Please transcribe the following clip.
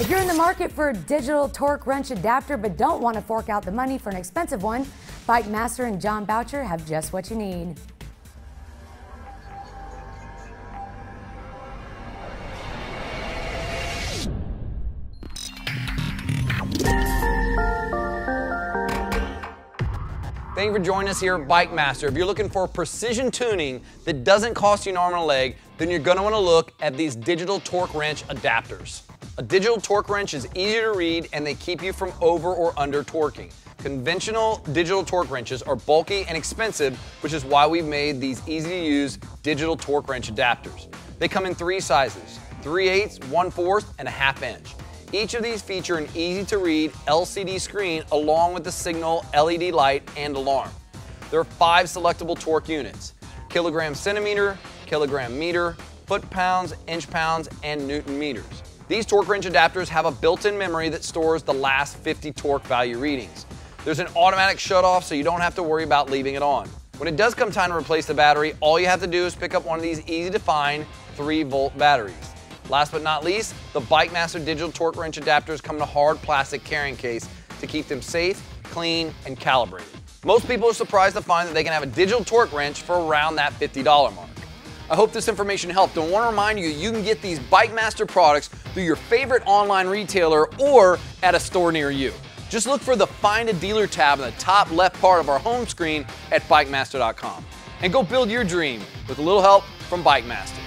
If you're in the market for a digital torque wrench adapter but don't want to fork out the money for an expensive one, BikeMaster and Jon Boucher have just what you need. Thank you for joining us here at BikeMaster. If you're looking for precision tuning that doesn't cost you an arm and a leg, then you're gonna wanna look at these digital torque wrench adapters. A digital torque wrench is easy to read and they keep you from over or under torquing. Conventional digital torque wrenches are bulky and expensive, which is why we've made these easy to use digital torque wrench adapters. They come in three sizes, 3 eighths, 1 fourth, and a half inch. Each of these feature an easy to read LCD screen along with the signal LED light and alarm. There are five selectable torque units, kilogram centimeter, kilogram meter, foot pounds, inch pounds, and newton meters. These torque wrench adapters have a built-in memory that stores the last 50 torque value readings. There's an automatic shut-off so you don't have to worry about leaving it on. When it does come time to replace the battery, all you have to do is pick up one of these easy to find 3 volt batteries. Last but not least, the BikeMaster digital torque wrench adapters come in a hard plastic carrying case to keep them safe, clean, and calibrated. Most people are surprised to find that they can have a digital torque wrench for around that $50 mark. I hope this information helped and want to remind you you can get these BikeMaster products through your favorite online retailer or at a store near you. Just look for the Find a Dealer tab in the top left part of our home screen at BikeMaster.com. And go build your dream with a little help from BikeMaster.